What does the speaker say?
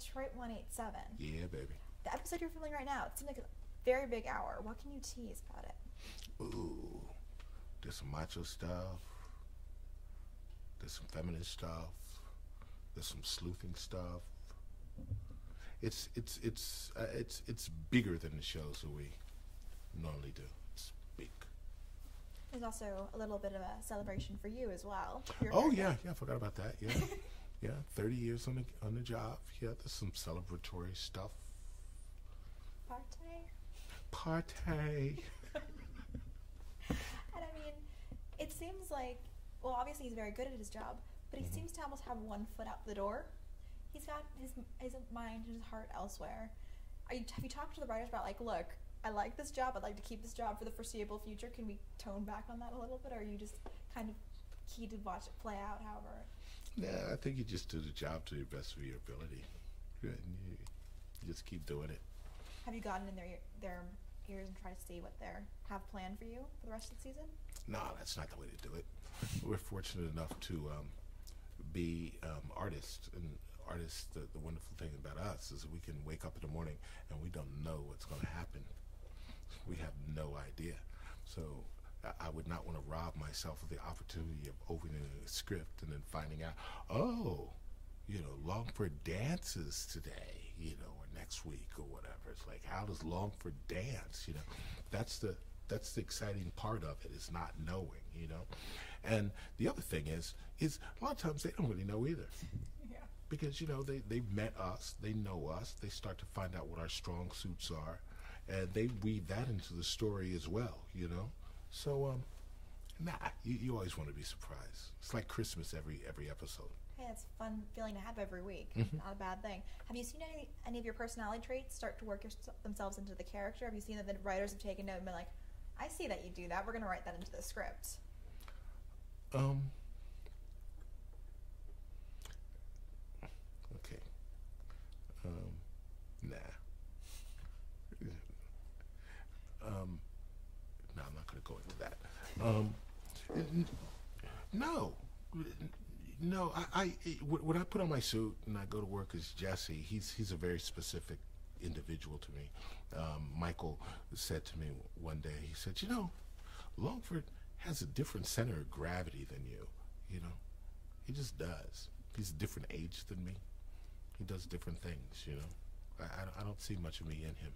Detroit 187. Yeah, baby. The episode you're filming right now, it seems like a very big hour. What can you tease about it? Ooh, there's some macho stuff. There's some feminine stuff. There's some sleuthing stuff. It's it's it's uh, it's it's bigger than the shows that we normally do. It's big. There's also a little bit of a celebration for you as well. Your Oh yeah, yeah. I forgot about that. Yeah, yeah. Thirty years on the on the job. Yeah, there's some celebratory stuff. Party. Party. And I mean, it seems like, well, obviously he's very good at his job, but he Mhm. seems to almost have one foot out the door. He's got his his mind and his heart elsewhere. Are you, have you talked to the writers about like, look, I like this job. I'd like to keep this job for the foreseeable future. Can we tone back on that a little bit, or are you just kind of key to watch it play out? However, Yeah, I think you just do the job to the best of your ability. You, just keep doing it. have you gotten in their their ears and tried to see what they have planned for you for the rest of the season? No, that's not the way to do it. We're fortunate enough to um, be um, artists, and artists. The, the wonderful thing about us is we can wake up in the morning and we don't know what's going to happen. We have no idea. So I, would not want to rob myself of the opportunity of opening a script and then finding out, oh, you know, Longford dances today, you know, or next week or whatever. It's like, how does Longford dance? You know, that's the that's the exciting part of it is not knowing, you know. And the other thing is, is a lot of times they don't really know either Yeah. because you know they they've met us, they know us, they start to find out what our strong suits are, and they weave that into the story as well, you know. So um, nah, you, you always want to be surprised. It's like Christmas every every episode. Hey, it's a fun feeling to have every week. Mhm. Not a bad thing. Have you seen any any of your personality traits start to work your, themselves into the character? Have you seen that the writers have taken note and been like, "I see that you do that. We're going to write that into the script." Um. Okay. Um. Nah. Um. No, I'm not going to go into that. Um. No. No, I, I when I put on my suit and I go to work as Jesse, he's he's a very specific individual to me. Um, Michael said to me one day, he said, "You know, Longford has a different center of gravity than you. You know, he just does. He's a different age than me. He does different things. You know, I, I, I don't see much of me in him.